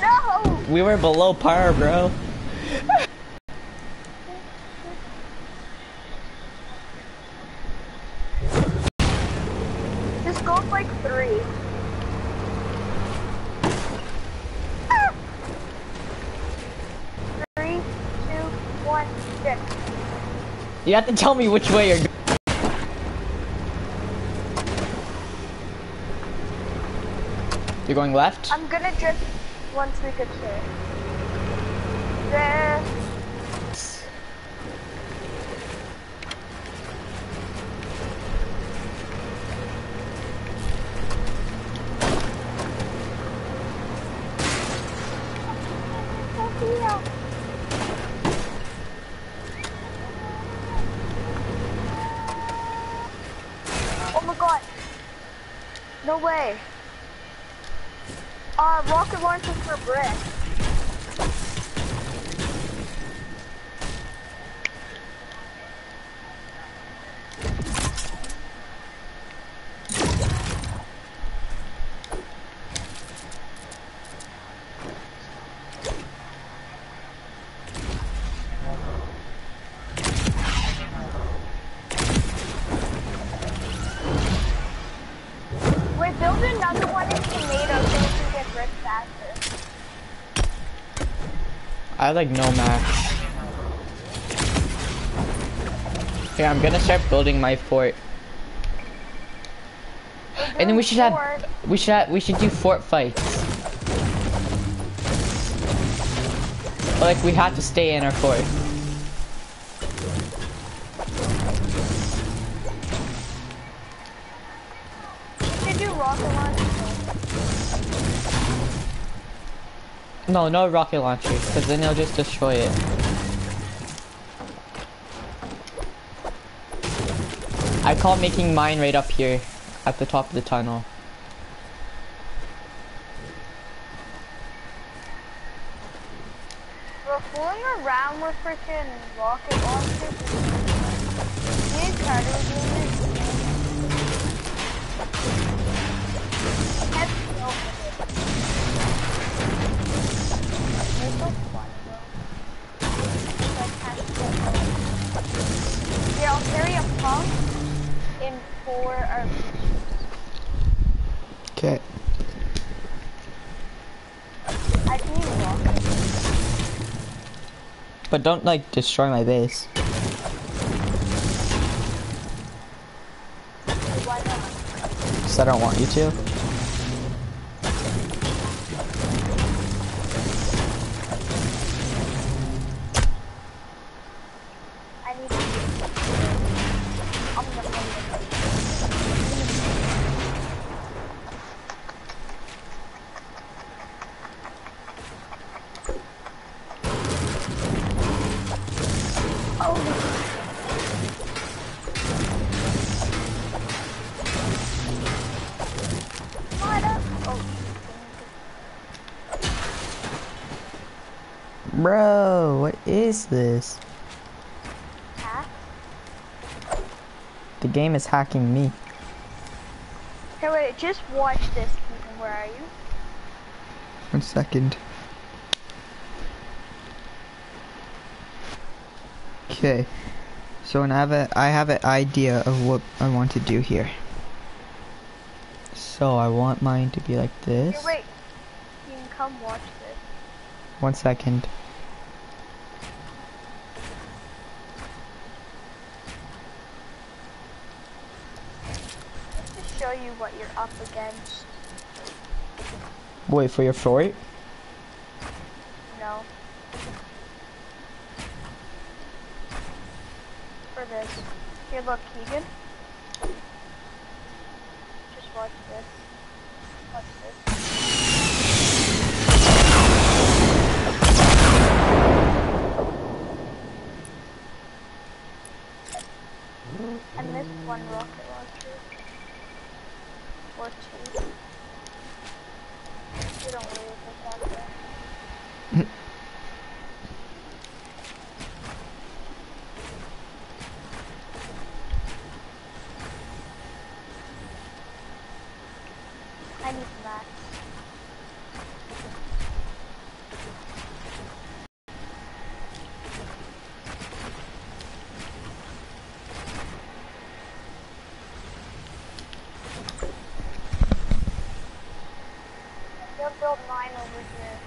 No! We were below par, bro. Just go up like three. Ah! Three, two, one, six. You have to tell me which way you're. Going. You're going left. I'm gonna drift once we get there. There. I like no max. Yeah, I'm gonna start building my fort. And then we should have we should have, we should do fort fights. But like we have to stay in our fort. No, no rocket launchers, because then they'll just destroy it. I call making mine right up here, at the top of the tunnel. We're fooling around with freaking rocket launchers. Here, I'll carry a pump in four Okay. I can use rocket. But don't like destroy my base. Why not? Cause I don't want you to. Is this? hack. The game is hacking me. Hey, wait, just watch this, Where are you? One second. Okay. So I have a I have an idea of what I want to do here. So I want mine to be like Hey, this. wait. You can come watch this. One second. Just to show you what you're up against. Wait for your fort. No. For this. Here, look, Keegan. Just watch this. Watch this. I missed one rocket. Or two. You don't worry about that. though. I need max. gonna build mine over here.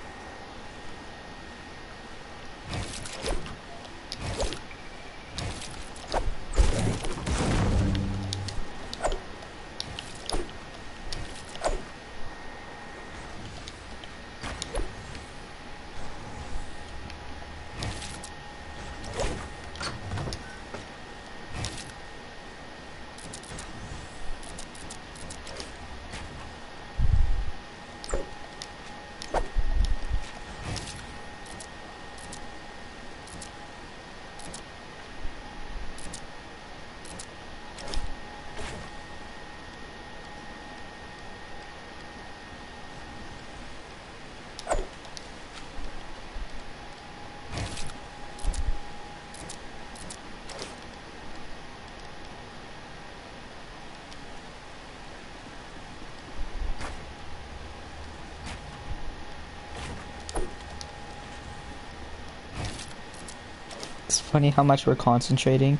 It's funny how much we're concentrating.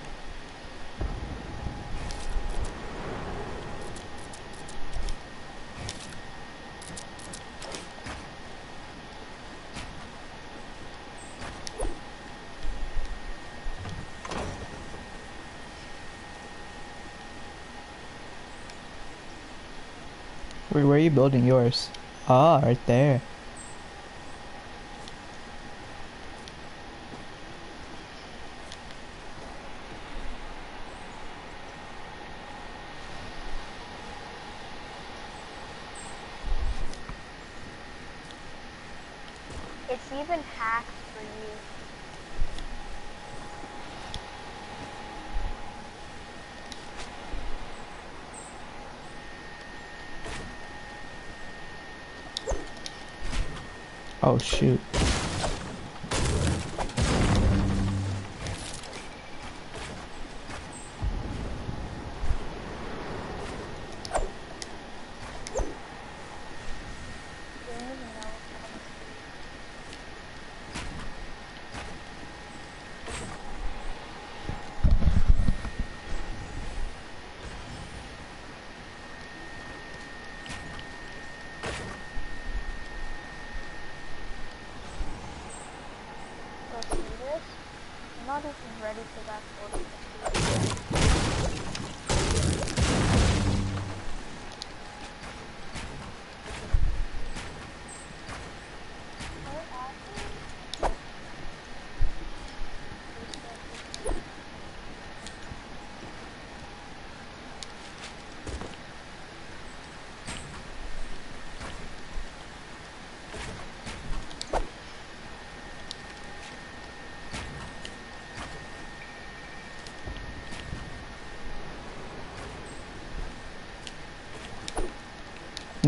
Where, where are you building yours? Ah, right there. It's even hacked for you. Oh shoot. You don't even know what's coming. Let's do this. I'm not even ready for that photo.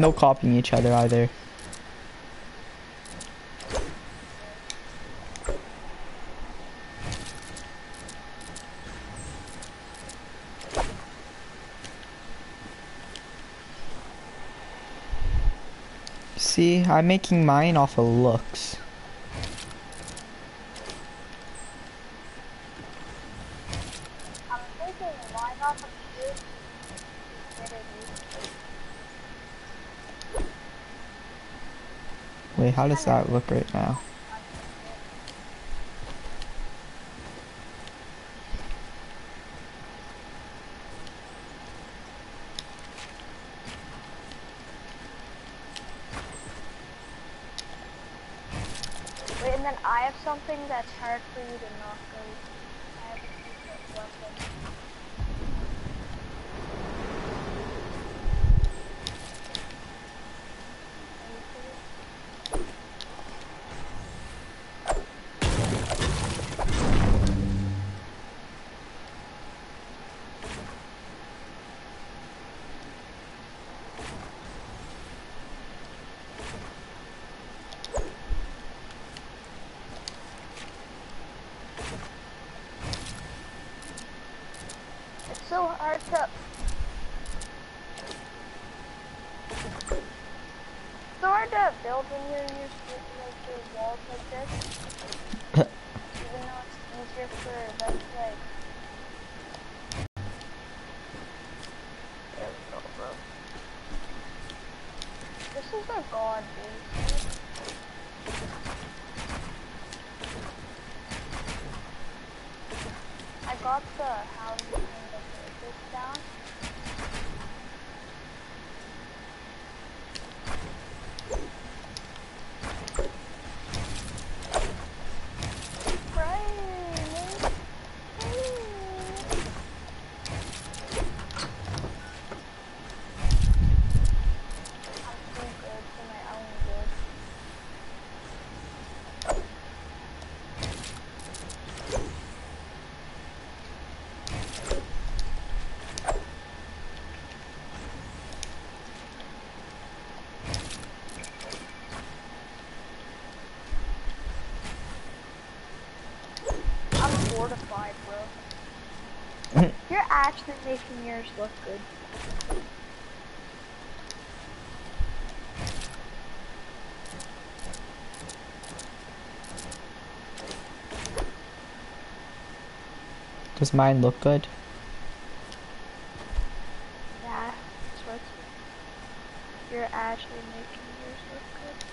No copying each other either. See, I'm making mine off of looks. I'm thinking, why not the food? Get it used. How does that look right now? Wait, and then I have something that's hard for you to knock out. You're actually making yours look good. Does mine look good? Yeah, that's what it's- you're actually making yours look good.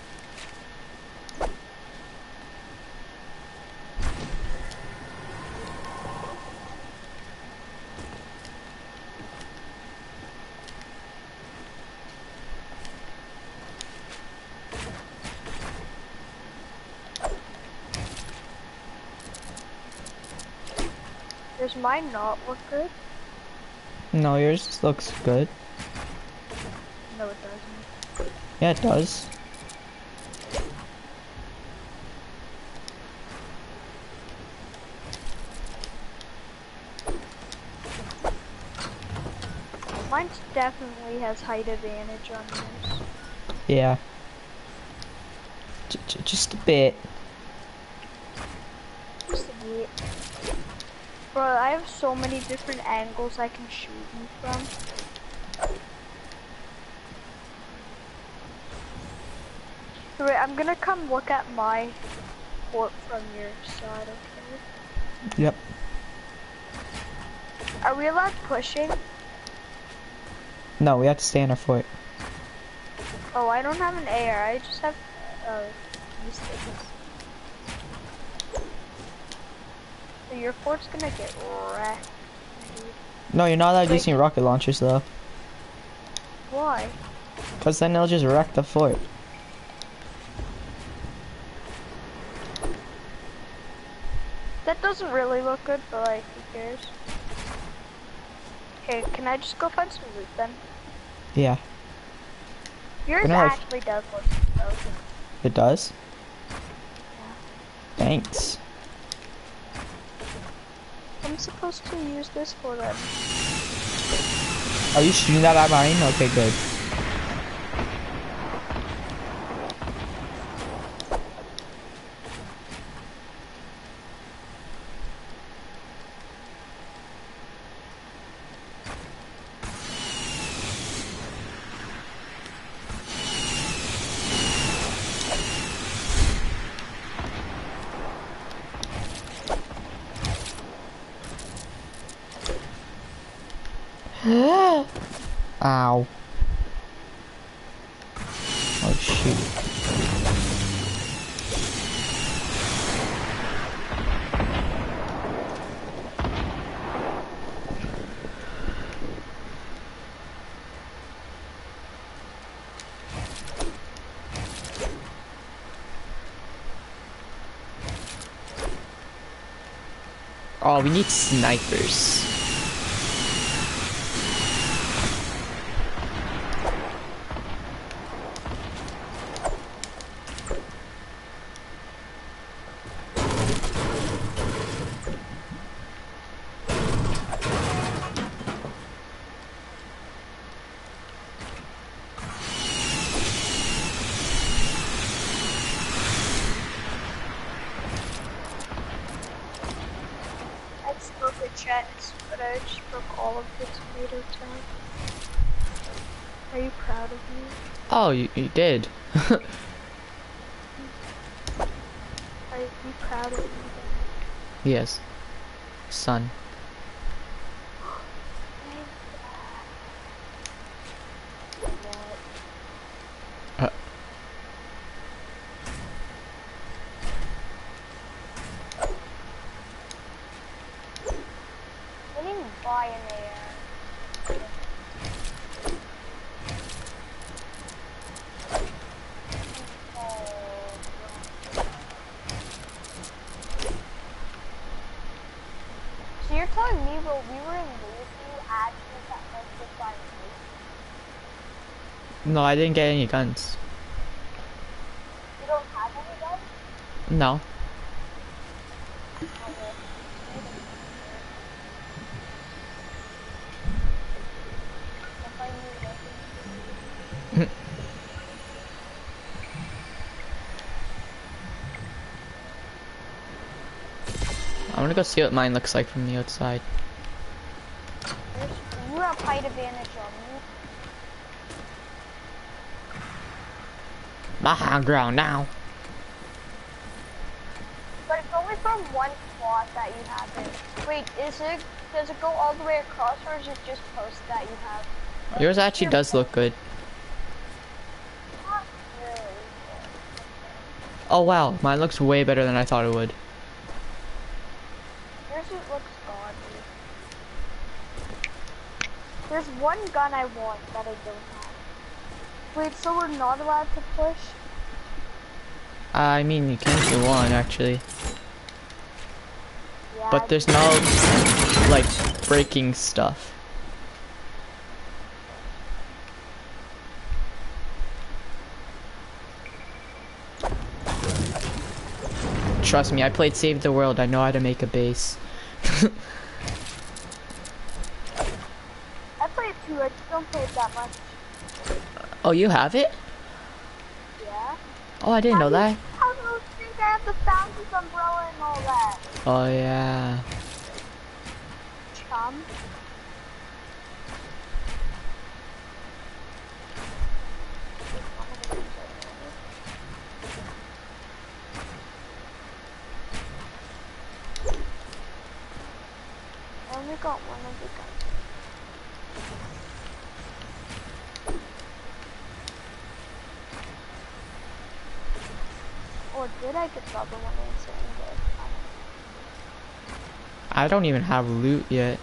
Does mine not look good? No, yours looks good. No, it doesn't. Yeah, it does. Mine definitely has height advantage on yours. Yeah. J j just a bit. Just a bit. Bro, I have so many different angles I can shoot you from. Wait, I'm gonna come look at my fort from your side, okay? Yep. Are we allowed pushing? No, we have to stay in our fort. Oh, I don't have an AR, I just have, uh, these things. So your fort's gonna get wrecked. No, you're not allowed Wait. using rocket launchers though. Why? Cause then they'll just wreck the fort. That doesn't really look good, but like, who cares? Okay, can I just go find some loot then? Yeah, Yours actually does look good it does. Thanks. Supposed to use this for them. Are you shooting that at mine? Okay, good. Ow. Oh shoot. Oh, we need snipers. I spoke with checks, but I just broke all of the tomato town. Are you proud of me? Oh, you, you did. Are you proud of me? yes. Son. What? Uh, No, I didn't get any guns. You don't have any guns? No. I'm gonna go see what mine looks like from the outside. There's, height advantage on me. My high ground now. But it's only from one spot that you have it. Wait, is it, does it go all the way across or is it just post that you have? Yours actually does look good. Really. Oh wow, mine looks way better than I thought it would. Yours looks godly. There's one gun I want that I don't have. Wait, so we're not allowed to push? Uh, I mean, you can if you want, actually. Yeah. But there's no, like, breaking stuff. Trust me, I played Save the World. I know how to make a base. I played too, I just don't play it that much. Oh, you have it? Yeah. Oh, I didn't know that. How do you think I have the Founder's umbrella and all that? Oh, yeah. Chum. I only got one of the guns. Or did I get one instantly? Good. I don't know. I don't even have loot yet.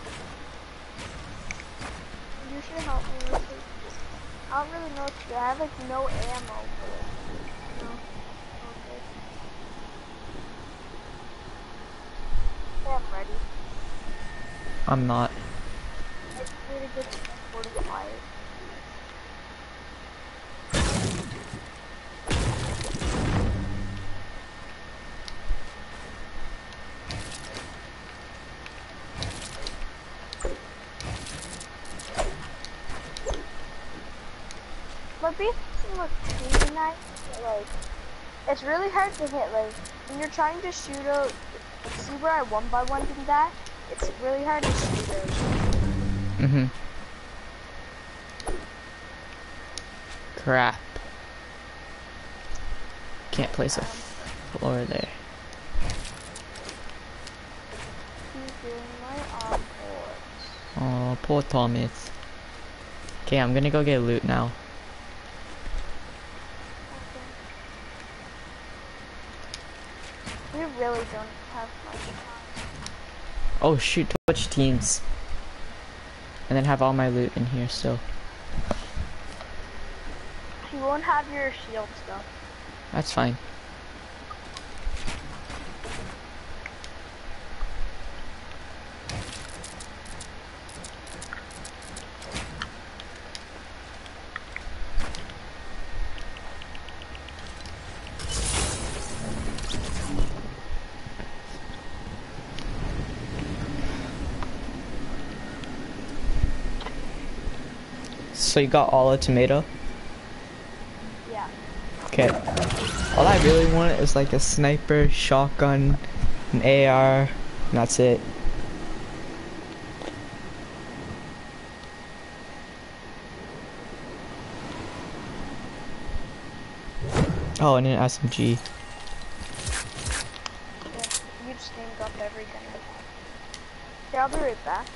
You should help me with it. I don't really know what to do. I have like no ammo for it. No. Okay. Okay, I'm ready. I'm not. I just need to really nice, but, like it's really hard to hit. Like when you're trying to shoot a, see where I one by one did that. It's really hard to shoot those. Mm-hmm. Crap. Can't place a floor there. He's doing my arm. Oh, poor Thomas. Okay, I'm gonna go get loot now. We really don't have much time. Oh shoot, Twitch teams. And then have all my loot in here still. You won't have your shield stuff. That's fine. So you got all a tomato? Yeah. Okay. All I really want is like a sniper, shotgun, an AR, and that's it. Oh, and an SMG. Yeah. You just named up everything I have. Okay, I'll be right back.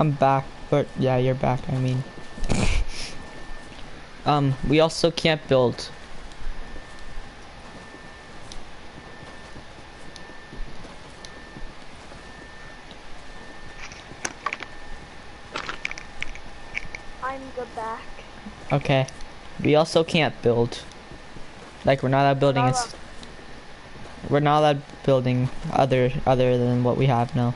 I'm back, but yeah, you're back, I mean. um, we also can't build. I'm the back. Okay. We also can't build. Like we're not allowed building Not we're not allowed building other other than what we have now.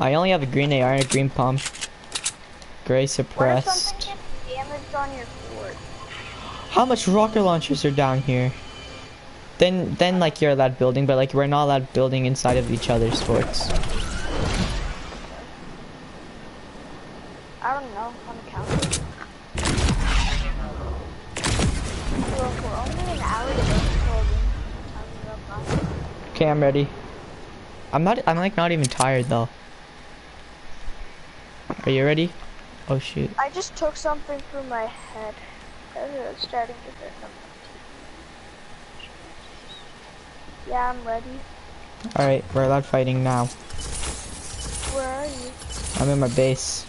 I only have a green AR and a green pump. Gray suppressed. something gets damaged on your fort? How much rocket launchers are down here? Then then like you're allowed building, but like we're not allowed building inside of each other's forts. I don't know. I'm counting. Well, if we're only an hour to go to building. I'm gonna run. Okay, I'm ready. I'm not I'm like not even tired though. Are you ready? Oh shoot. I just took something from my head. It's starting to hurt. on my teeth. Yeah, I'm ready. Alright, we're allowed fighting now. Where are you? I'm in my base.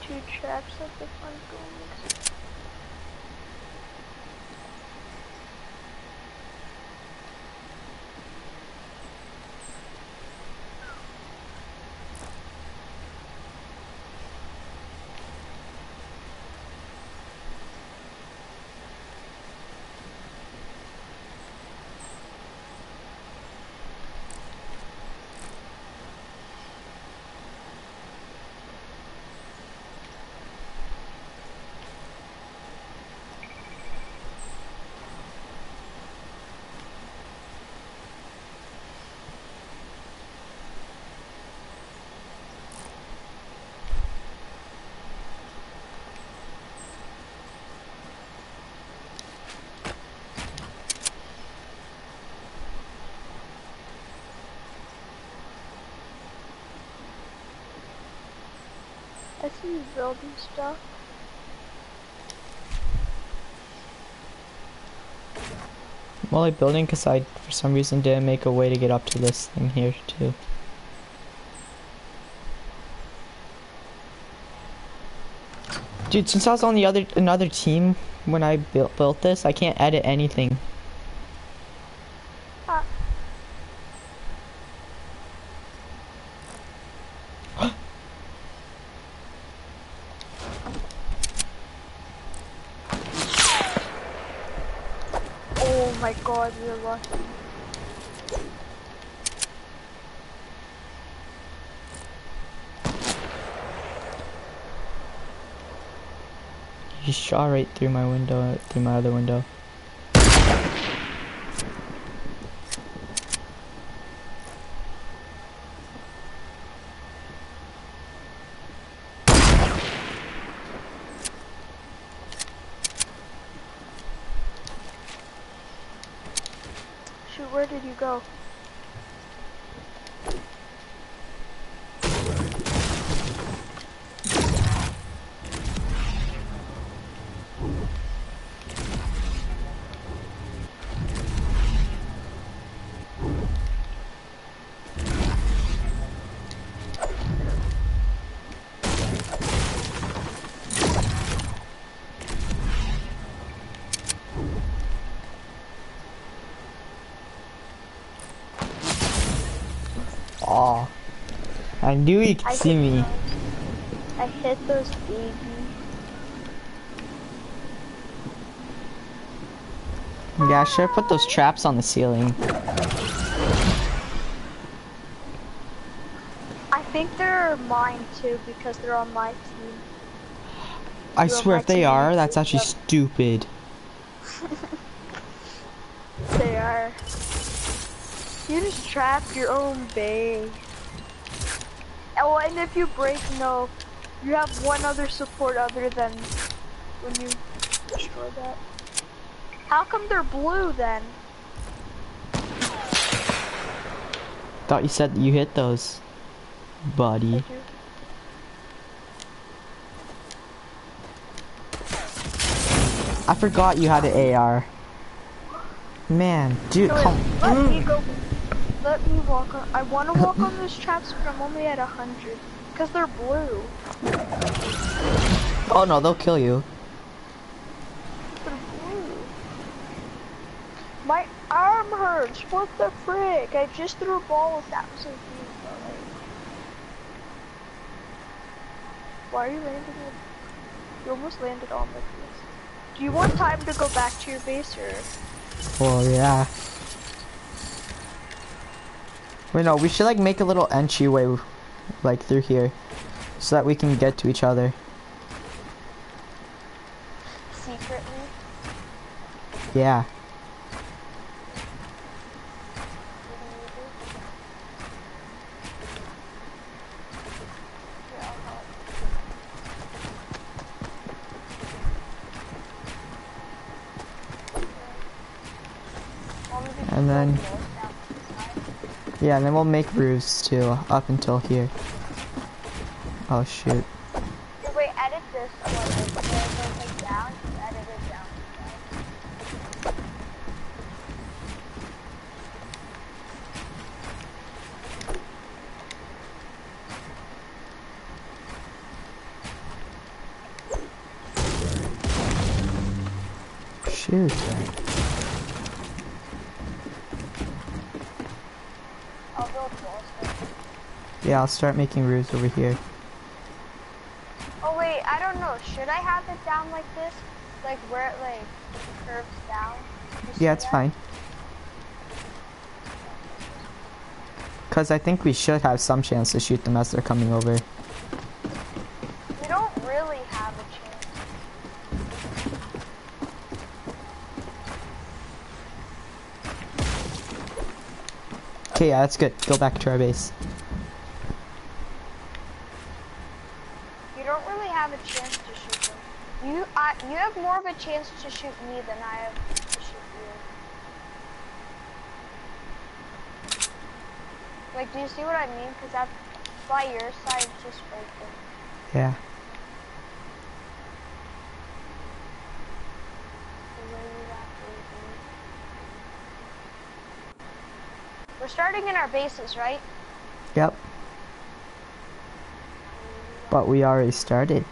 Two traps at the front doors. I see you building stuff. I'm building because I, for some reason, didn't make a way to get up to this thing here too. Dude, since I was on the other another team when I built built this, I can't edit anything. Ah. Oh my god, we're lucky. He shot right through my window, through my other window. Shoot, where did you go? Aw. I knew you could I see me. I hit those babies. Yeah, I should put those traps on the ceiling. I think they're mine too because they're on my team. I You're swear, if they are, that's actually them. stupid. They are. You just trap your own base. Oh, and if you break, no, you have one other support other than when you destroy that. How come they're blue then? Thought you said you hit those, buddy. I forgot you had an AR. Man, dude, Wait, come. let me go. Let me walk on. I want to walk on those traps, but I'm only at a hundred because they're blue. Oh no, they'll kill you. They're blue. My arm hurts. What the frick? I just threw a ball with that was so. Why are you landing? With... You almost landed on my face. Do you want time to go back to your base or? Well, yeah. Wait, no, we should like make a little entryway, like through here, so that we can get to each other. secretly. Yeah. Yeah, I'll help. Want me to just And then- north down this side? Yeah, and then we'll make roofs too, up until here. Oh shoot. Yeah, I'll start making roofs over here. Oh wait, I don't know. Should I have it down like this? Like where it like curves down? Yeah, it's that? fine. Cause I think we should have some chance to shoot them as they're coming over. We don't really have a chance. Okay, yeah, that's good. Go back to our base. You don't really have a chance to shoot them. You, I, you have more of a chance to shoot me than I have to shoot you. Like, do you see what I mean? Because that's by your side, just open. Yeah. So where you at, baby? We're starting in our bases, right? Yep. But we already started.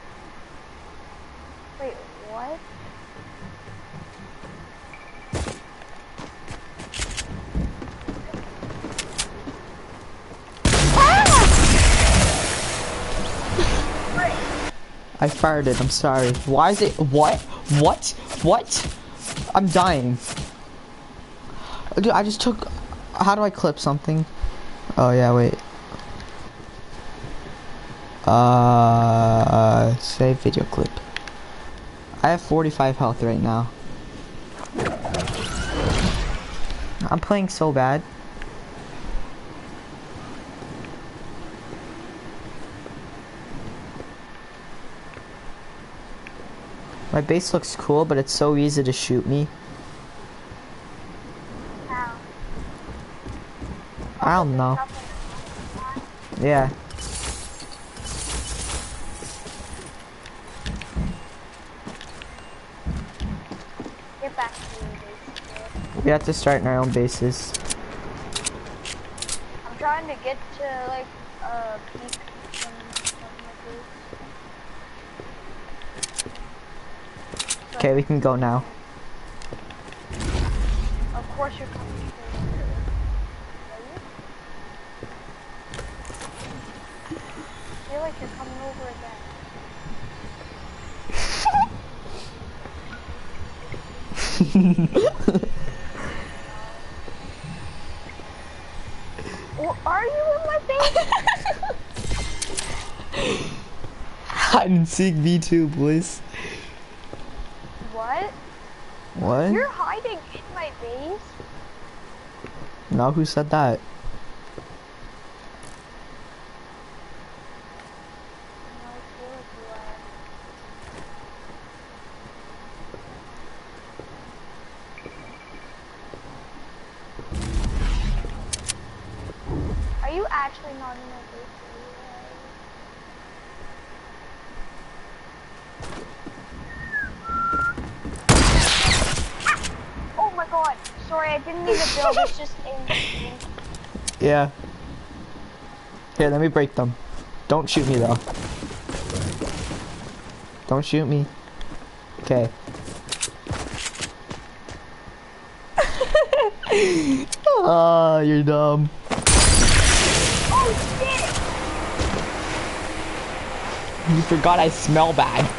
Wait, what? I fired it, I'm sorry. Why is it- what? What? What? I'm dying. Dude, I just took- how do I clip something? Oh yeah, wait. Uh, save video clip. I have 45 health right now. I'm playing so bad. My base looks cool, but it's so easy to shoot me. How? I don't know. Yeah. Get back to your base. We have to start in our own bases. I'm trying to get to like a peak from, from my We can go now. Of course you're coming to. Are you? I feel like you're coming over again. Or are you in my base? Hide and seek V2, boys. what? What? You're hiding in my base? No, who said that? No, I feel like you are. Are you actually not in my base? Oh my god! Sorry, I didn't mean to build, it's just. Yeah. Here, let me break them. Don't shoot me though. Don't shoot me. Okay. oh, you're dumb. Oh shit! You forgot I smell bad.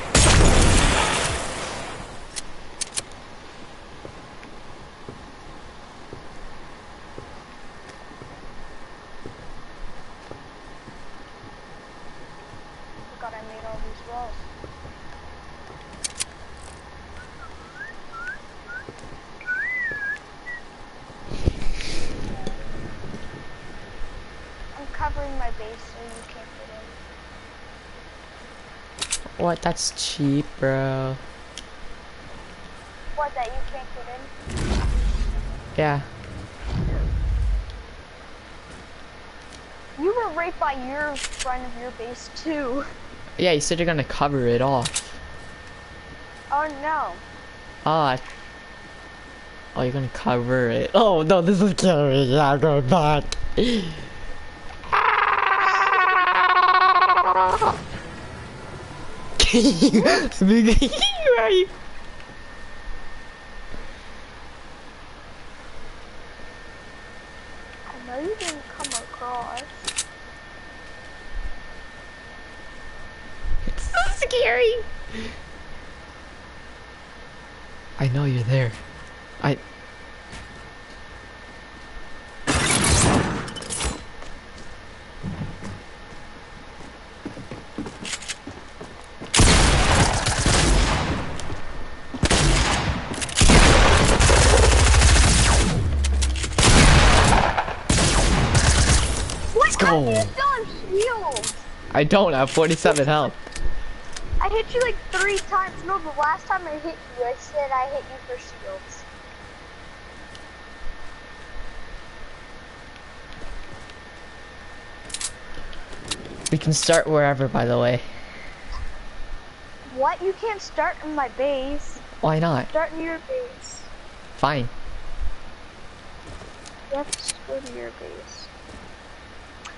Forgot I made all these walls. I'm covering my base so you can't get in. What? That's cheap, bro. What, that you can't get in? Yeah. You were right by your front of your base too. Yeah, you said you're gonna cover it off. Oh no. Ah. Oh, you're gonna cover it. Oh no, this is scary. Back. Where are you? I know you didn't come across. It's so scary. I know you're there. I. Let's How do go. you still have shields? I don't have 47 health. I hit you like three times. No, the last time I hit you, I said I hit you for shields. We can start wherever, by the way. What? You can't start in my base. Why not? Start in your base. Fine. You have to go to your base.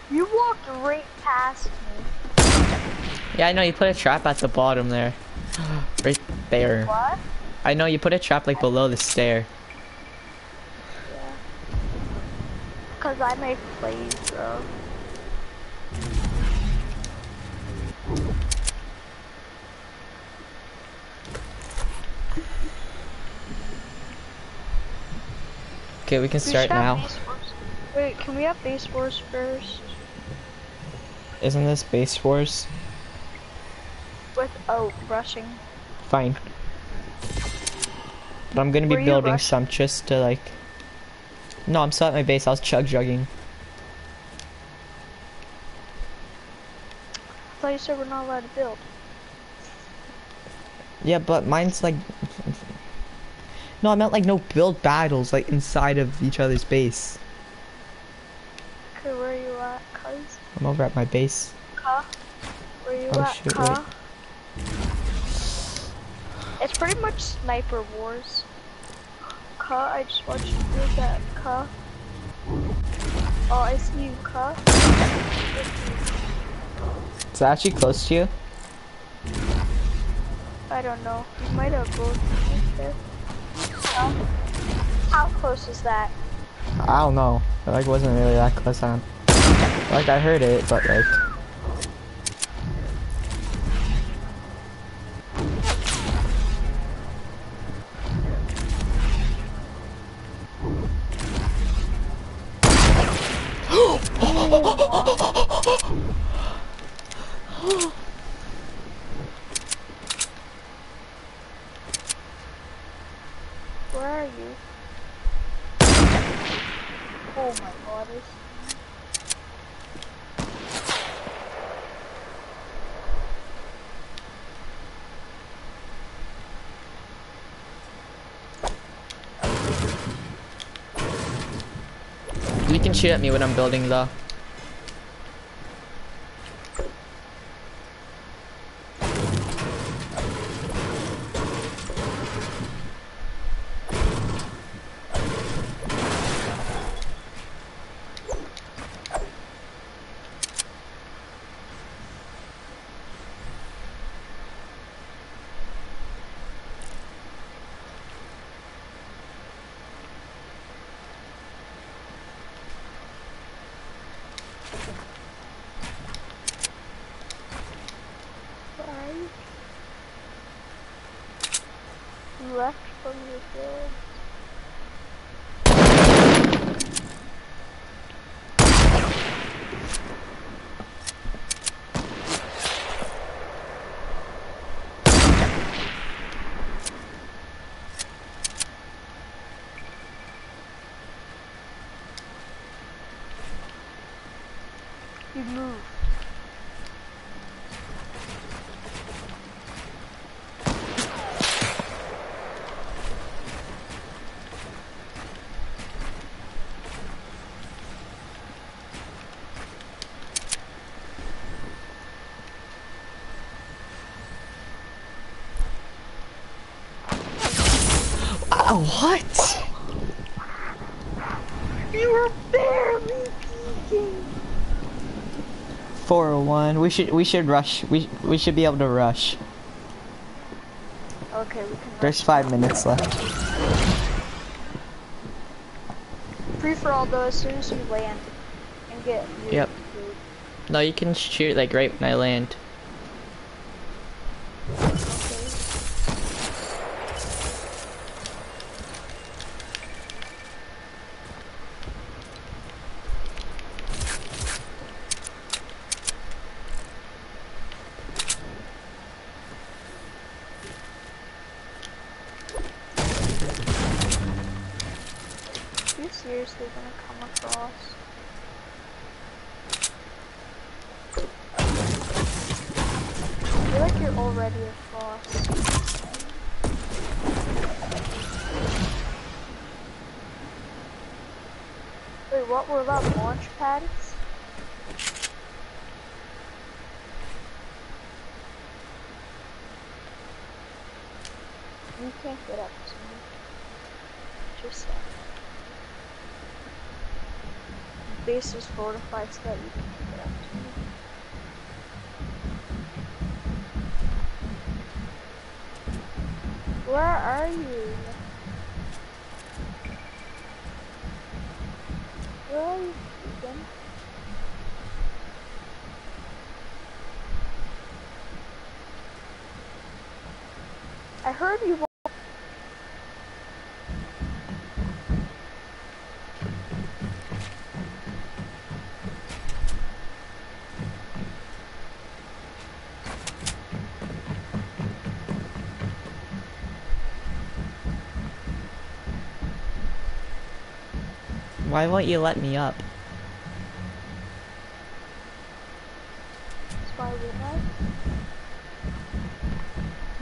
You walked right past me. Yeah, I know you put a trap at the bottom there. right there. What? I know you put a trap like below the stair. Yeah. Cause I make plays, bro. Okay, we can We start now. Wait, can we have base wars first? Isn't this base wars? With oh, rushing. Fine. But I'm gonna be Were you building some just to like. No, I'm still at my base. I was chug jugging. I thought you said we're not allowed to build. Yeah, but mine's like. No, I meant like no build battles like inside of each other's base. Okay, where are you? I'm over at my base. Cuh? Where you Oh, at, shoot, cuh? It's pretty much sniper wars. Cuh, I just watched you do that, cuh. Oh, I see you, cuh. Is that actually close to you? I don't know. You might have both. Cuh? How close is that? I don't know. It like wasn't really that close on. Like I heard it, but like. Where are you? Oh my god. You can shoot at me when I'm building though. good. You move. What? You were barely peeking. 401. We should we should rush. We we should be able to rush. Okay, we can. There's five minutes left. Free for all though as soon as you land and get. Yep. food. No, you can shoot like right when I land. Okay. Are you seriously gonna come across? I feel like you're already a across. Wait, what were about launch pads? You can't get up to me. Just saying. Base is fortified so that you can get up to. Where are you? Where are you, Ethan? I heard you. wa- Why won't you let me up?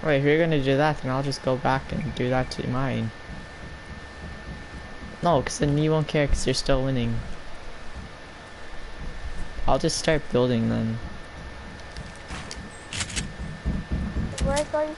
Wait, if you're gonna do that, then I'll just go back and do that to mine. No, because then you won't care because you're still winning. I'll just start building then. Where you.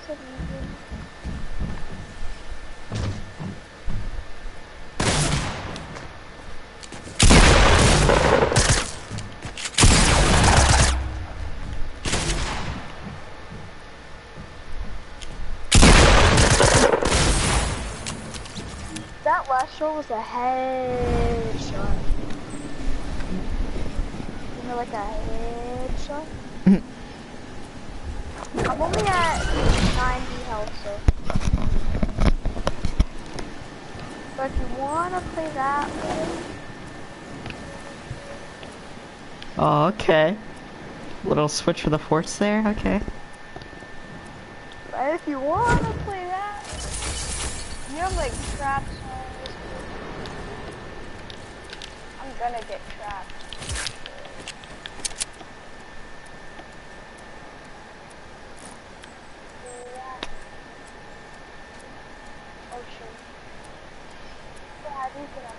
That last shot was a headshot. You know, like a headshot. I'm only at 90 health, so. But if you wanna play that way, Oh, okay. Little switch for the forts there. Okay. but if you wanna play that, you have like traps on this. I'm gonna get trapped. Gracias.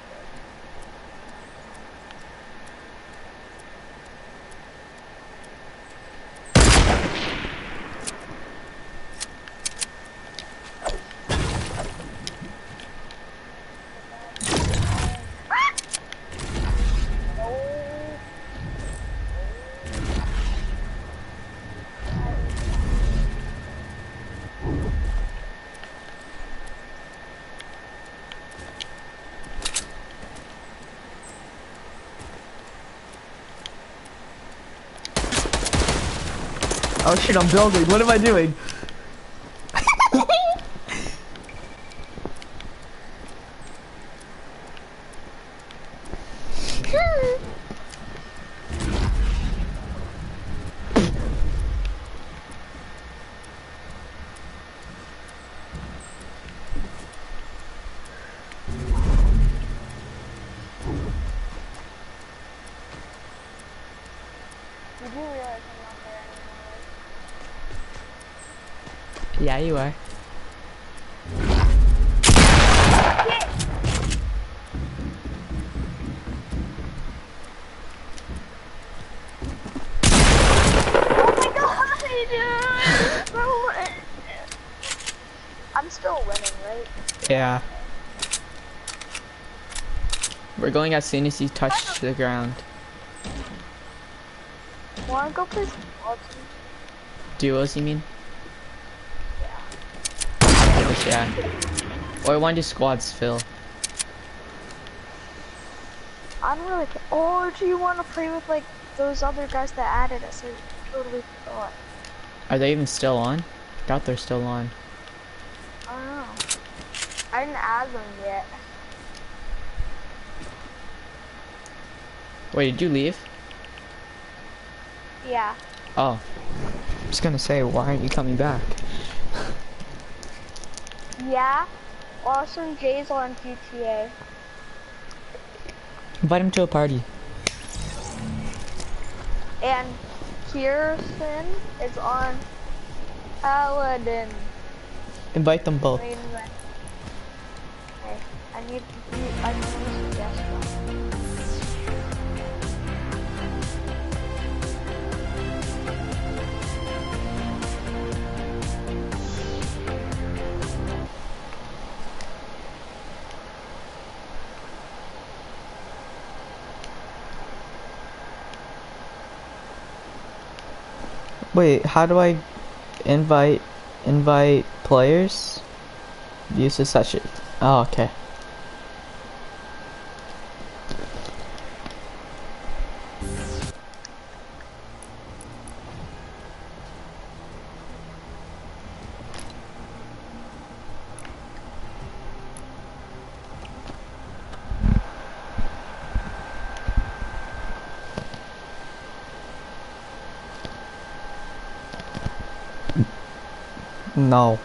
Oh shit! I'm building. What am I doing? You do realize I'm not there anymore, Yeah, you are. Oh my god, dude! I'm still winning, right? Yeah. We're going as soon as you touch the ground. Wanna go play some ball team? Duos, you mean? Yeah. Or one do squads, Phil. I don't really care. Or do you want to play with like those other guys that added us? I totally forgot. Are they even still on? Doubt they're still on. I don't know. I didn't add them yet. Wait, did you leave? Yeah. Oh, I was just gonna say, why aren't you coming back? Yeah. Awesome Jay's on GTA. invite him to a party. And Kirsten is on Paladin. Invite them both. Wait a. Okay. I need, I need Wait, how do I invite invite players? Use the session. Oh, okay. No.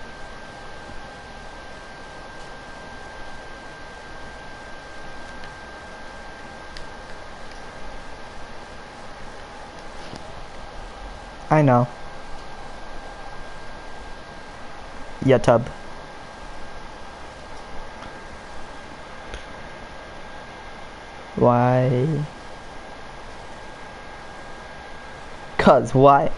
I know. Yeah, tub. Why? Cause why?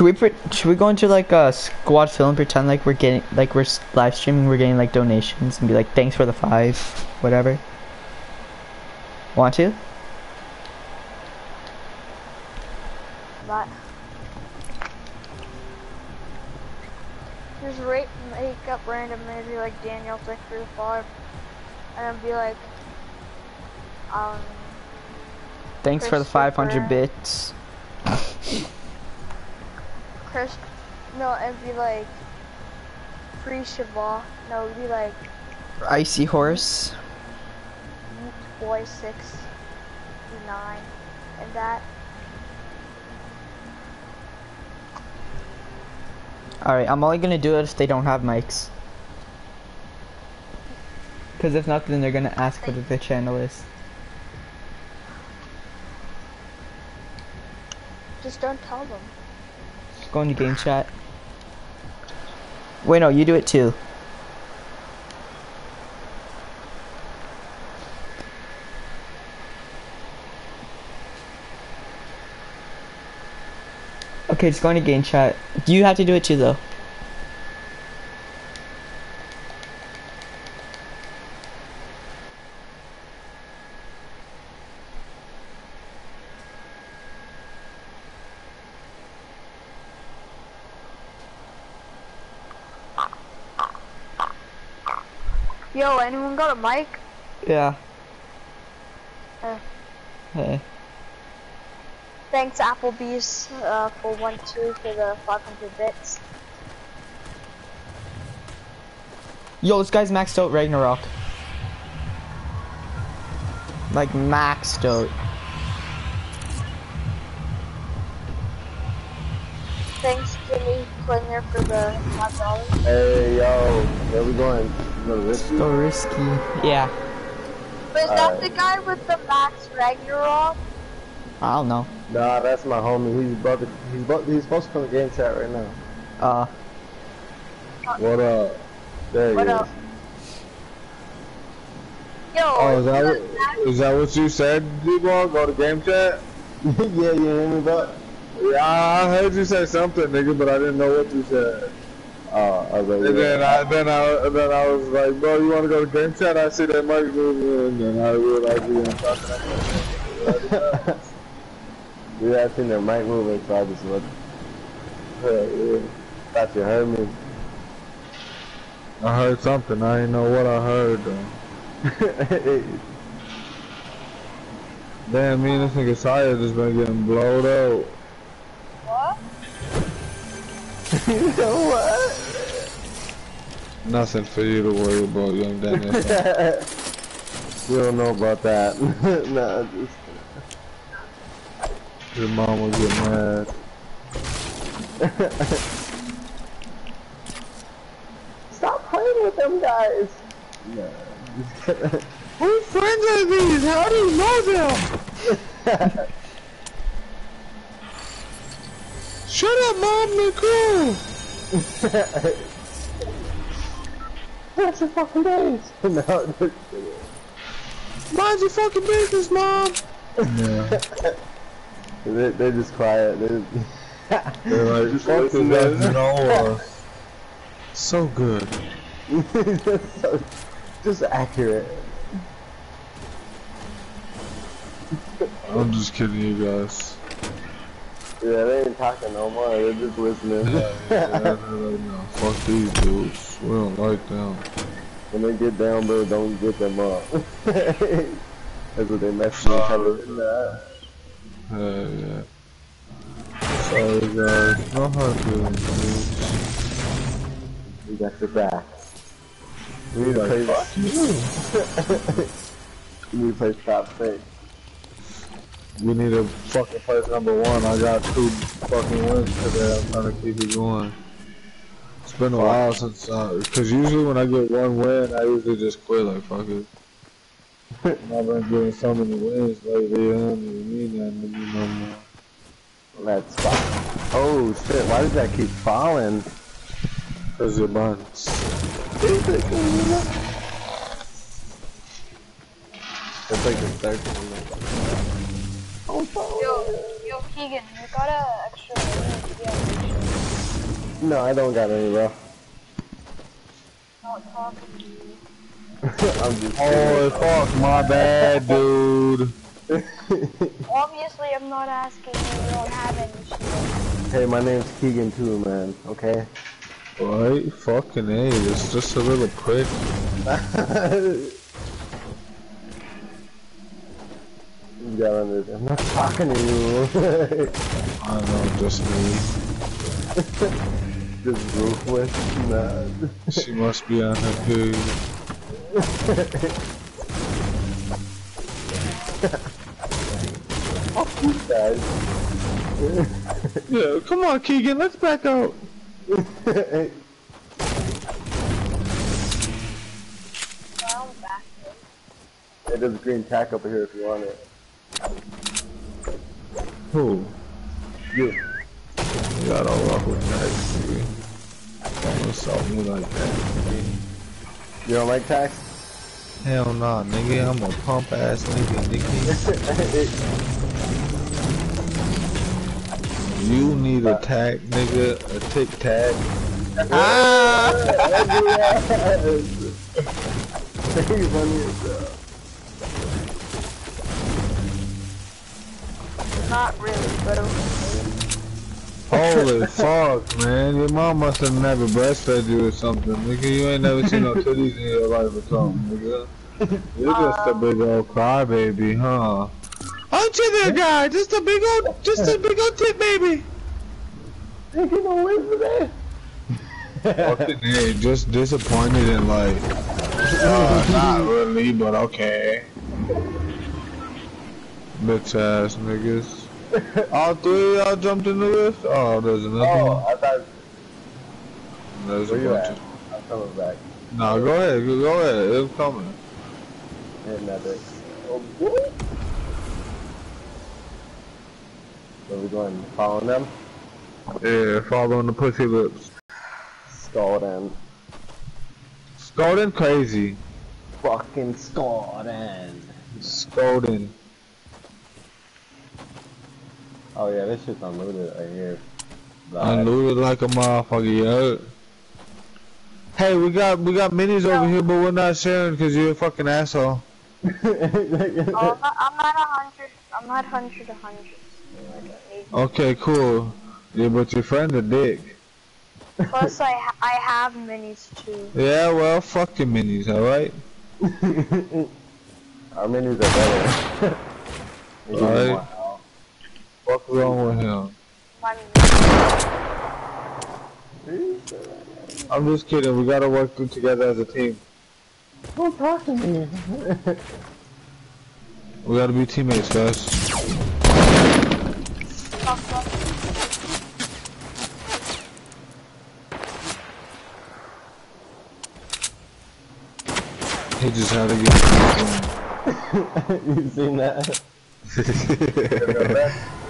Should we pre- should we go into like a squad film pretend like we're getting like we're live streaming we're getting like donations and be like thanks for the five whatever. Want to? But just rate make up random maybe like Daniel six three five, and then be like, um, Thanks for the 500 bits. Chris, no, and be like, free Shabbat. No, it'd be like Icy horse. Boy six nine, and that. All right, I'm only gonna do it if they don't have mics. Cause if not, then they're gonna ask what the channel is. Just don't tell them. Go into game chat. Wait, no, you do it too. Okay, just go into game chat. Do you have to do it too, though. Yo, anyone got a mic? Yeah. Uh. Hey. Thanks Applebee's uh, for one two for the 500 bits. Yo, this guy's maxed out Ragnarok. Like maxed out. Thanks, Jimmy Klinger, for the five dollars. Hey, yo, where we going? You go Risky? Go risky. Yeah. Was is that Alright. the guy with the Max Ragnarok? I don't know. Nah, that's my homie. He's about to, he's, about, he's supposed to come to game chat right now. Uh, What up? There What he up? is. Yo, Oh, is that, what, is that what you said, D-Ball? Go to game chat? yeah, you hear me, bud? Yeah, I heard you say something, nigga, but I didn't know what you said. Oh, was like, and then I, then I, then I was like, bro, you want to go to game chat? I see that mic moving, and then I realized you weren't talking. yeah, I seen that mic moving, so I just looked. Yeah, yeah. Thought you heard me. I heard something. I didn't know what I heard though. Damn, me and this nigga Sire just been getting blowed out. You know what? Nothing for you to worry about, young Daniel. you don't know about that. nah, just, Your mom will get mad. stop playing with them guys. Kidding. Whose friends are these? How do you know them? Shut up, mom. They're cool. What's your fucking names? no, just kidding. Mind your fucking business, mom. Yeah. They, they're just quiet. They're, They're like, Just fuck this listen, man. you know us. So good. so, just accurate. I'm just kidding you guys. Yeah, they ain't talking no more. They're just listening. Yeah, yeah, they're like, no, fuck these dudes. We don't like them. when they get down, bro, don't get them up. That's what they mess with each other. Nah. Hell yeah. Sorry guys, no hard feelings, dude. We got your back. We need to play. fuck you. We need to play stop fake. We need to fucking place number one. I got two fucking wins today. I'm trying to keep it going. It's been a while since, uh, cause usually when I get one win, I usually just quit like fuck it. I've been getting so many wins lately, I don't even need that me no more. Let's spot. Oh shit! Why does that keep falling? Cause your buns. It's like the third one. Oh, Yo, yo, Keegan, you got a extra minute to be on the No, I don't got any, bro. Not talking to you. I'm just. Oh fuck, my bad, dude. Obviously, I'm not asking you. You don't have any shit. hey, my name's Keegan too, man. Okay. Right? Fucking A, it's just a little prick. You got under there. I'm not talking to you. I know, just me. Just ruthless. Nah. She must be on her period. Guys. Yeah, come on, Keegan, let's back out. Well, I'm back. Hey, there's a green tack over here if you want it. Who? You. You rock with that, nigga. Don't insult me like that. You don't like tax? Hell nah, nigga. I'm a pump ass nigga, nigga. You need a tag, nigga. A tic tac. ah! you funny yourself. Not really, but okay. Holy fuck, man. Your mom must have never breastfed you or something, nigga. You ain't never seen no titties in your life or something, nigga. You're just a big old crybaby, huh? Aren't you there, guy? Just a big old, just a big old tit baby. Hey, you know wait for that. Fucking hey, just disappointed in like, uh, not really, but okay. Bitch ass niggas. All three of y'all jumped in the lift? Oh, there's another Oh, one. I thought. There's a Where you bunch at? of. I'm coming back. Nah, go ahead, go go ahead. It's coming. Thing. Oh, what? Where we going? Following them? Yeah, following the pussy lips. Scalding. Scolding crazy. Fucking scalding. Scolding. Oh yeah, this shit's unlooted right here. Right. Unlooted like a motherfucker, yeah. Hey, we got we got minis over here, but we're not sharing because you're a fucking asshole. Oh, I'm not, a hundred. I'm not hundred a hundred. Okay, cool. Yeah, but your friend a dick. Plus, I ha- I have minis too. Yeah, well, fuck your minis, alright? Our minis are better. They give me Alright. more health. What's wrong with him? I'm just kidding. We gotta work together as a team. Don't talk to me. We gotta be teammates, guys. He just had to get. you seen that?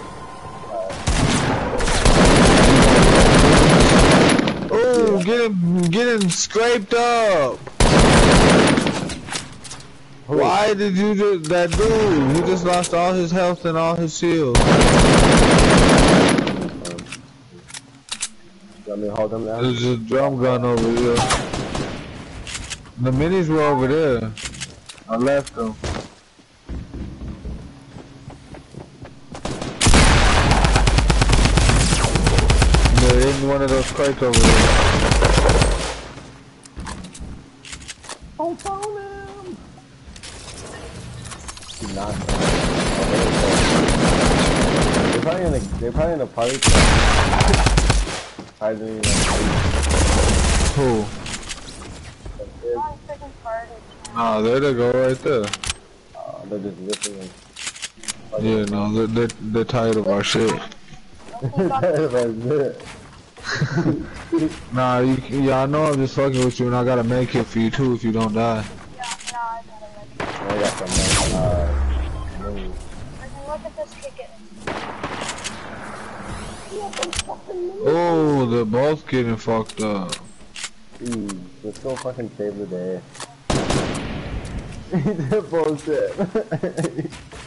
get him, get him scraped up. Why did you do that, dude? He just lost all his health and all his shields. You want me hold them down? There's a drum gun over here. The minis were over there. I left them. They're in one of those crates over there. Don't phone him! Not. They're probably in the. They're probably in the party. I didn't even. Who? my party. Ah, there they go right there. Uh, they're just listening. Yeah, no, they're, they're, they're tired of our shit. That's it. Nah, you, yeah, I know I'm just fucking with you and I got a make it for you too if you don't die. Yeah, no, I gotta like. I got some. Uh, minis. Look at this ticket. Oh, they're both getting fucked up. Ooh, let's go fucking save the day. They're bullshit.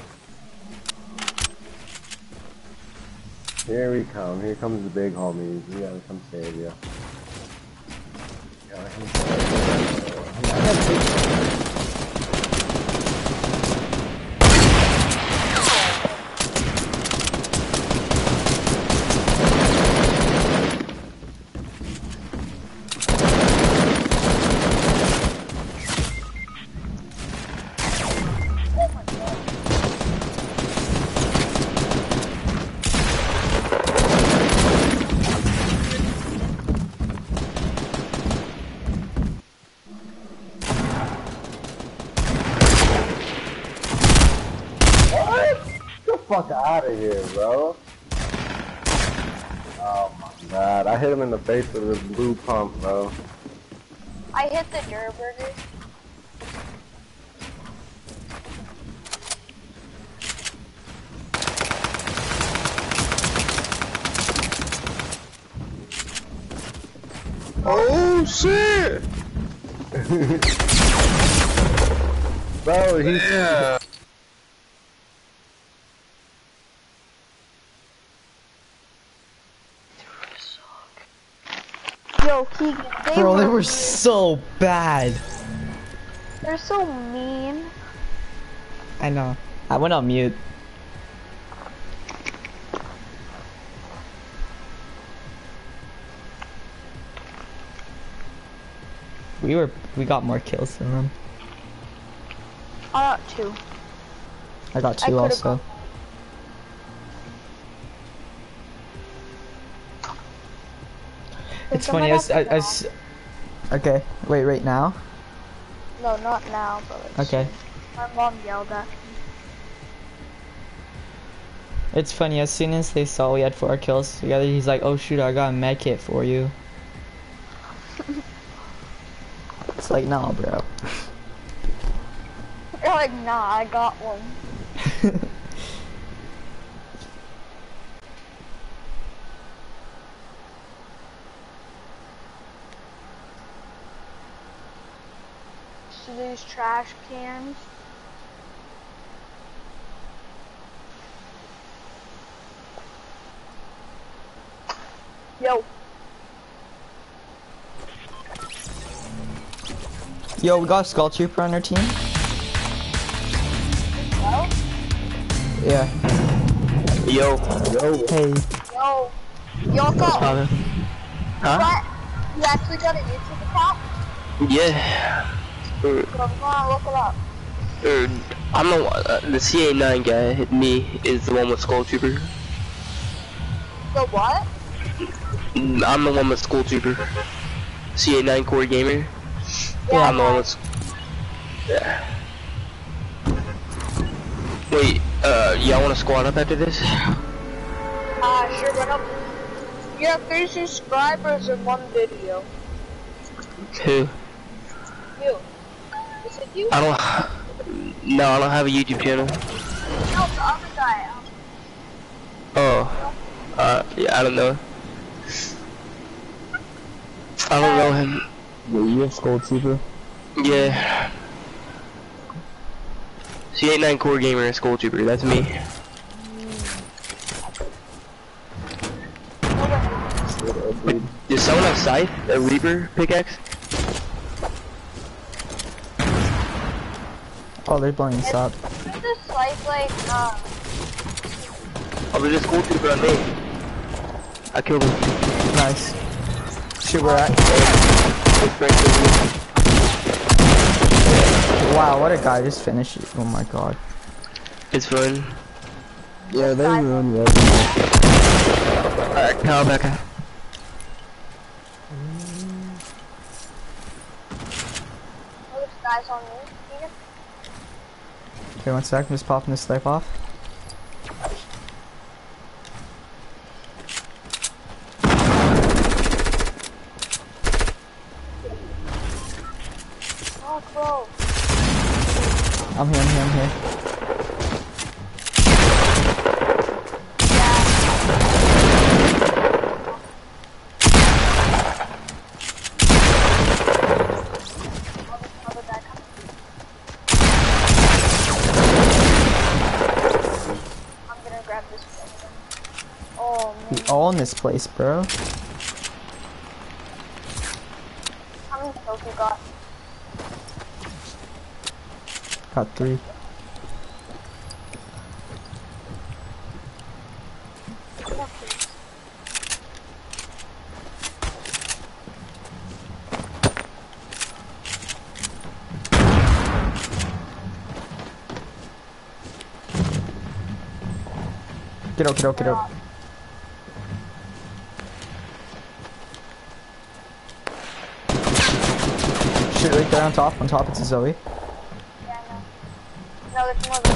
Here we come. Here comes the big homies. We gotta come save you. Gotta come save you. Of here, bro. Oh my god. I hit him in the face with this blue pump, bro. I hit the Durrr Burger. Oh shit! Bro, he's. Yeah. Yo, Keegan, they Bro, they were, were so bad. they're so mean. I know. I went on mute. We were we got more kills than them. I got two. I got two could've also. gone- It's funny. I, have s- to I- I go. s- okay, wait, right now. No, not now, but like, Okay. my mom yelled at me. It's funny, as soon as they saw we had four kills together, he's like, oh shoot, I got a med kit for you. It's like, nah, bro. You're like, nah, I got one. See these trash cans? Yo, Yo, we got a Skull Trooper on our team. yo, Yeah. Yo. Hey. yo, yo, what's? Huh? What? You actually got a YouTube account? Yeah. Uh, Come on, look it up. uh, I'm the one- uh, the CA9 guy. Me is the one with Skull Trooper. The what? Mm, I'm the one with Skull Trooper. CA9 core gamer. Yeah, I'm the one with. Yeah. Wait, uh, y'all want to squad up after this? Uh, sure, but up. You have three subscribers in one video. Who? You. Is it you? I don't. No, I don't have a YouTube channel. No, the other guy. Um, Oh. Uh, yeah, I don't know. I don't know him. Wait, you have Skull Trooper? Yeah. C89 Core Gamer and Skull Trooper, that's me. Does someone have Scythe? A Reaper pickaxe? Oh, they're blowing us up. Isn't this like, like, uh, Oh, there's a Skull Trooper on me. I killed him. Nice. Shoot, we're at. It's right there. Wow, what a guy just finished it. Oh my god. It's fun. Yeah, they ruined it. Alright, now back. oh, this guy's on me. Steven? Okay, one sec. I'm just popping this snipe off. Oh, bro. I'm here, I'm here, I'm here. Other guy coming. I'm gonna grab this one. Oh, We man. Bro. How many kills you got? Got three. Get out, get out, get out. There on top. On top, it's a Zoe. Yeah. No, there's more than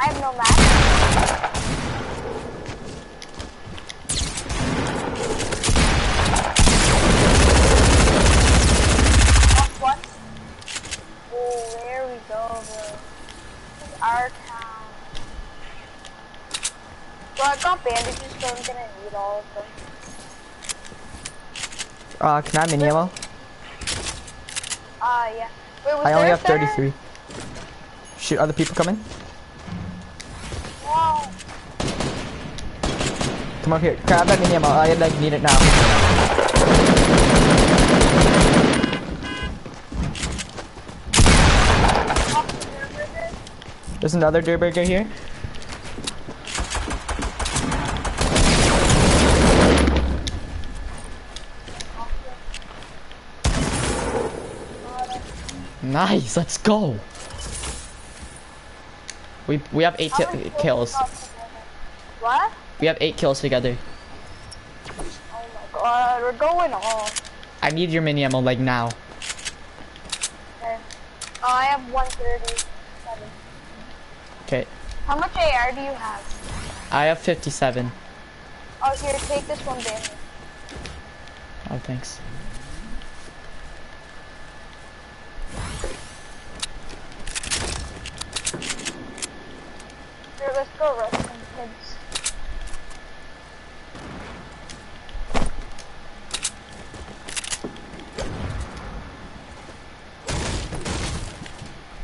I have no match. Off one. Oh, there we go, bro. This is our town. Well, I got bandages, so I'm gonna need all of them. Uh, can I have mini ammo? Ah, yeah. Wait, I only have better- 33. Shoot, other people coming? Wow. Come on here. Grab that mini ammo? I like need it now. There's another Durrr Burger here. Nice, let's go. We we have eight ki- kills. What? We have eight kills together. Oh my god, we're going off. I need your mini ammo like now. Okay. Oh, I have 137. Okay. How much AR do you have? I have 57. Oh, here, take this one, Danny. Oh, thanks. Here, let's go rush some kids.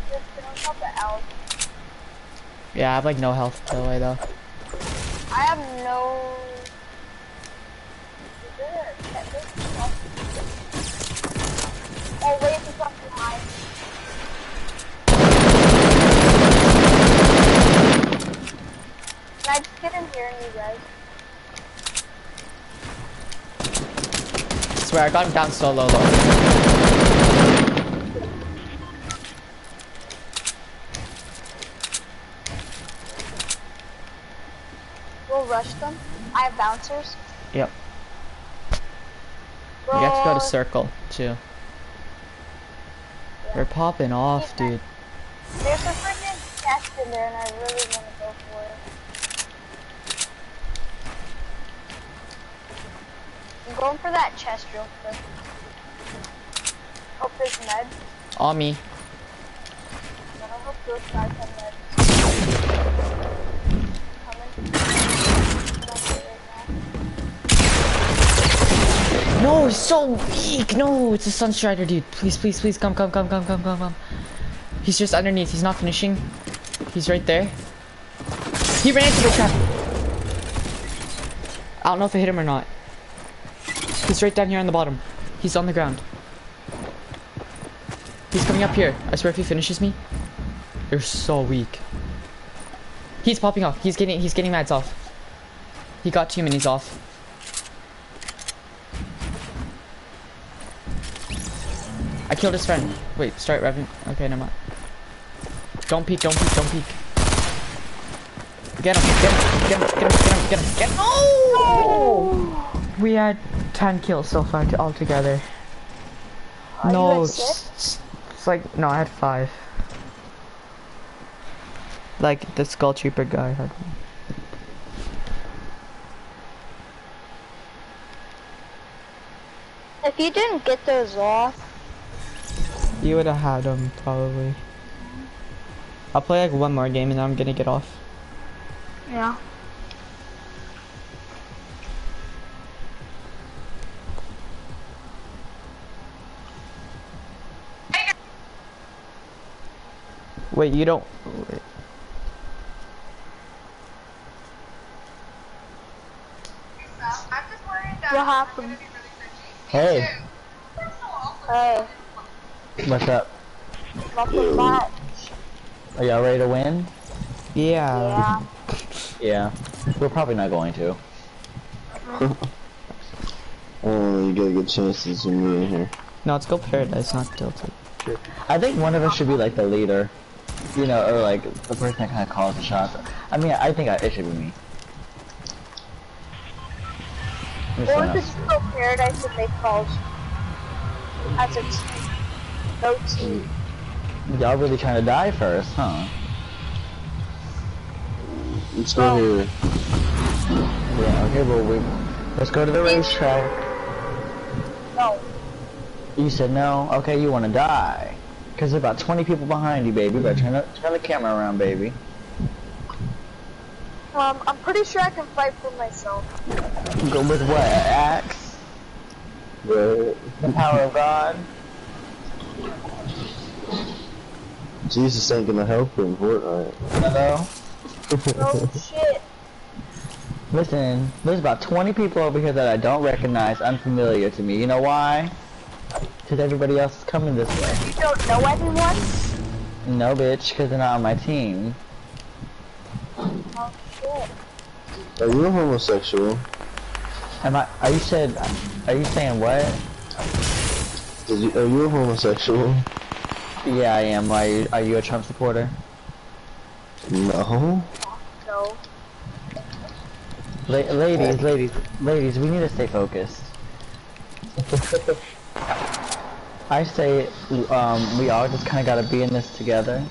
Just don't help the L. Yeah, I have like no health by the way though. I have no. Is there a pet Oh wait, it's up behind. Can I just get in here and you guys? I swear I got him down so low though. Them. I have bouncers. Yep. Bro, We have to go to circle too. They're popping off, dude. There's a freaking chest in there and I really want to go for it. I'm going for that chest real quick. Hope there's meds. On me. I hope those guys have meds. No, he's so weak. No, it's a Sunstrider, dude. Please, please, please, come, come, come, come, come, come, come. He's just underneath. He's not finishing. He's right there. He ran into the trap. I don't know if I hit him or not. He's right down here on the bottom. He's on the ground. He's coming up here. I swear if he finishes me, you're so weak. He's popping off. He's getting he's getting mads off. He got two minis off. Killed his friend. Wait, start revving. Okay, never mind. Don't peek, don't peek, don't peek. Get him, get him, get him, get him, get him, get him, get him. Oh! We had 10 kills so far all together. Oh, you no, it's, it's like, no, I had 5. Like, the Skull Trooper guy had If you didn't get those off, You would have had him, probably. I'll play like one more game and then I'm gonna get off. yeah. Wait, you don't. Wait. What happened? Hey, Hey, what's up? nothing much. Are y'all ready to win? Yeah. Yeah. Yeah. We're probably not going to. Oh, you get a good chances when you're in here. No, let's go Paradise, not Tilted. I think one of us should be like the leader. You know, or like the person that kind of calls the shots. I mean, I think I, it should be me. There's Or someone we else. could go paradise and they call as a team. No team. Y'all really trying to die first, huh? Let's go here. Yeah, okay, well, we, let's go to the racetrack. No. You said no? Okay, you want to die. Because there's about 20 people behind you, baby. But turn, the- turn the camera around, baby. Um, I'm pretty sure I can fight for myself. Go with what? Axe? But The power of God? Jesus ain't gonna help in Fortnite. Hello? No shit. Listen, there's about 20 people over here that I don't recognize, unfamiliar to me. You know why? Because everybody else is coming this way. You don't know anyone? No, bitch, because they're not on my team. Oh shit. Are you a homosexual? Am I? Are you said? Are you saying what? Is you, are you a homosexual? Yeah, I am. Are you? Are you a Trump supporter? No. No. La ladies, ladies, ladies, we need to stay focused. I say, um, we all just kind of gotta be in this together.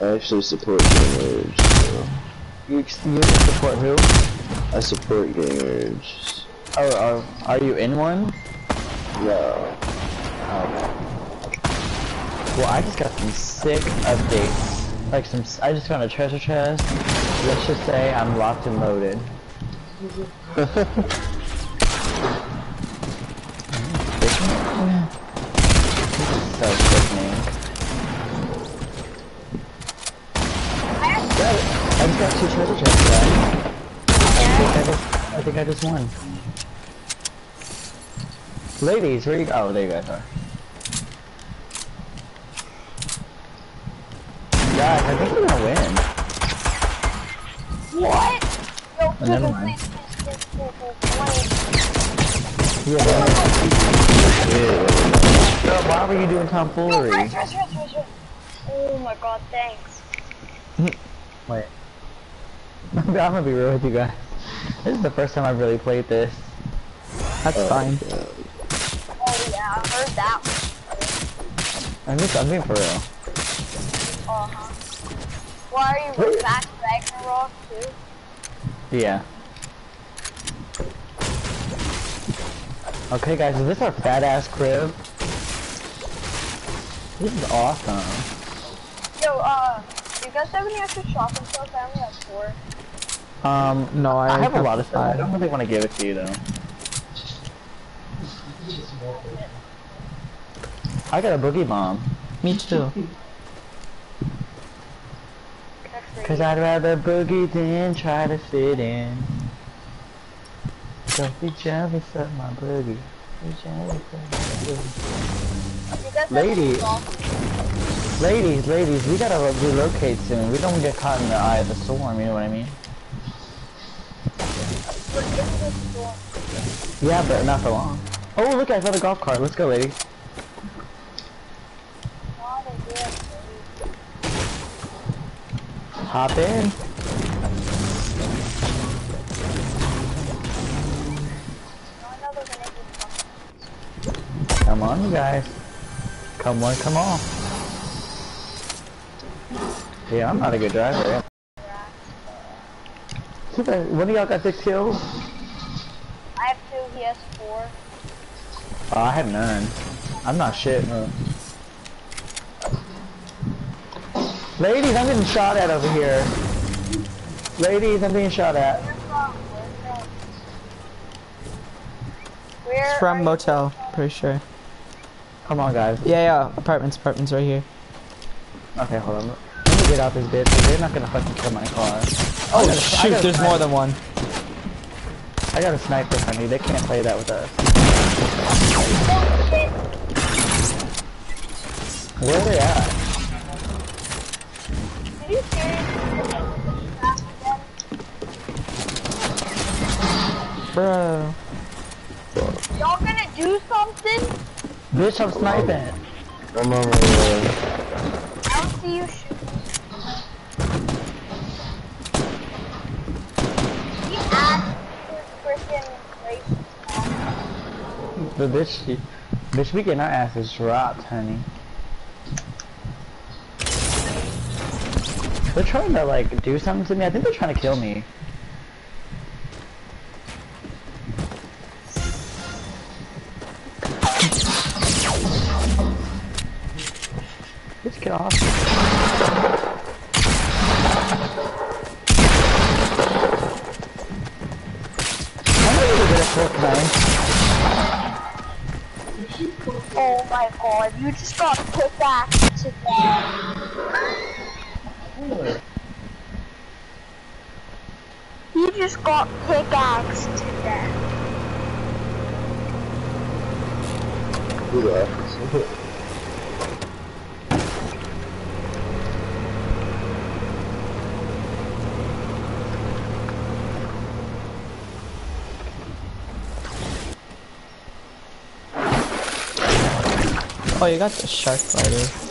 I actually support gamers. So You, you support who? I support gamers. Oh, are, are you in one? No. Well, I just got some sick updates. Like some, I just found a treasure chest. Let's just say I'm locked and loaded. so sickening. I just got two treasure chests, right? I think I just, I think I just won. Ladies, where you? Oh, there you guys are. Guys, I think we're gonna win. What? Yo, Oh, never please, mind. please. Yeah, why were you doing tomfoolery? Yes, yes, yes, yes, yes. Oh my god, thanks. Wait. I'm gonna be real with you guys. This is the first time I've really played this. That's oh, fine. Oh yeah, I heard that. I'm just, I'm being for real. Uh-huh. Why are you back Ragnarok too? Yeah. Okay guys, is this our fat ass crib? This is awesome. Yo, uh, do you guys have any extra shopping stuff? I only have four. Um, No, I I have a lot of stuff. I don't really want to give it to you though. I got a boogie bomb. Me too. Cause I'd rather boogie than try to fit in. Don't be jealous of my boogie. Be jealous of my boogie. Any Ladies, ladies, we gotta relocate soon. We don't get caught in the eye of the storm, you know what I mean? Yeah, but not for long. Oh, look, I found a golf cart. Let's go, ladies. Oh, they did. Hop in. I know they're gonna do Come on, you guys. Come on, come on. Yeah, I'm not a good driver. One of y'all got six kills? I have two, he has four. Oh, I have none. I'm not shit. no. Ladies, I'm getting shot at over here. Ladies, I'm being shot at. Where's from? Where's from? Where It's from motel, pretty sure. Come on, guys. Yeah, yeah. Apartments, apartments right here. Okay, hold on. Let me get out this bitch, 'cause they're not gonna fucking kill my car. Oh gotta- shoot, there's snipe. more than one. I got a sniper, honey. They can't play that with us. Where are they at? Did you seriously Bro. Y'all gonna do something? Bitch, I'm sniping. I'm on my. I don't see you shoot. He asked for freaking race. The bitch, bitch, we getting our asses dropped, honey. They're trying to like do something to me. I think they're trying to kill me. Bitch, get off. Oh my god, you just got put back to death. You just got pickaxed to death. Who the F? Oh, you got the shark fighter.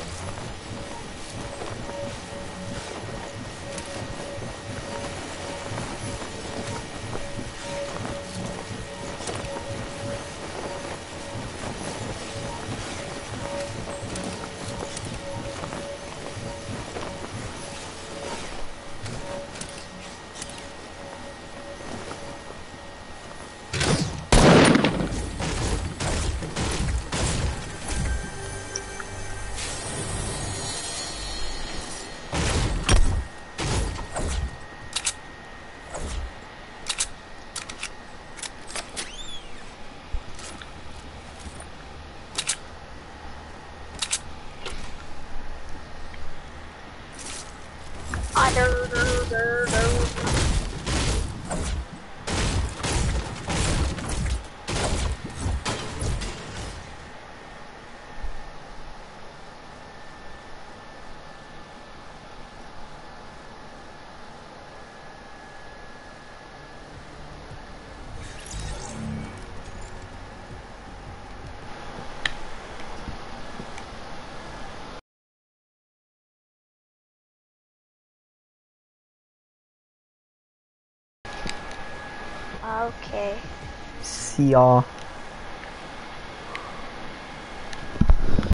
Okay. See y'all.